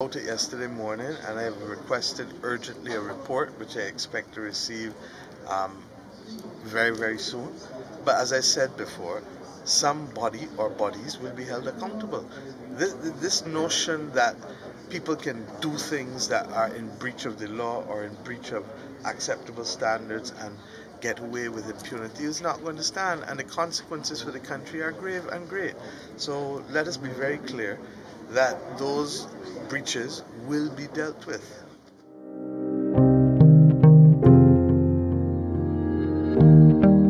Out it yesterday morning, and I have requested urgently a report, which I expect to receive um, very, very soon. But as I said before, somebody or bodies will be held accountable. This, this notion that people can do things that are in breach of the law or in breach of acceptable standards and get away with impunity is not going to stand, and the consequences for the country are grave and great. So let us be very clear that those breaches will be dealt with. thank you